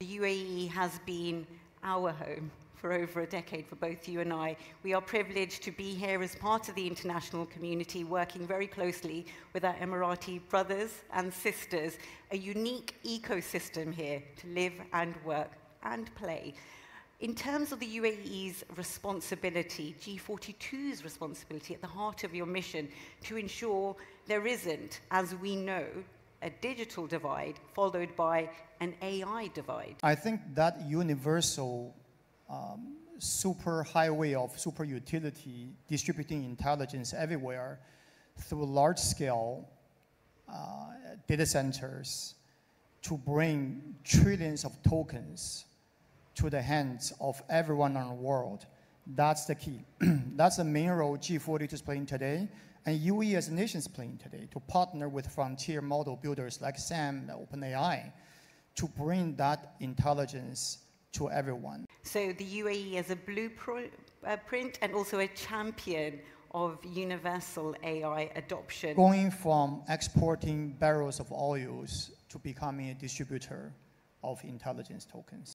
The UAE has been our home for over a decade for both you and I. We are privileged to be here as part of the international community, working very closely with our Emirati brothers and sisters, a unique ecosystem here to live and work and play. In terms of the UAE's responsibility, G42's responsibility at the heart of your mission to ensure there isn't, as we know, a digital divide followed by an AI divide. I think that universal um, super highway of super utility distributing intelligence everywhere through large scale uh, data centers to bring trillions of tokens to the hands of everyone in the world. That's the key. That's the main role G42 is playing today, and UE as a nation is playing today to partner with frontier model builders like Sam, OpenAI, to bring that intelligence to everyone. So the UAE as a blueprint uh, and also a champion of universal AI adoption. Going from exporting barrels of oils to becoming a distributor of intelligence tokens.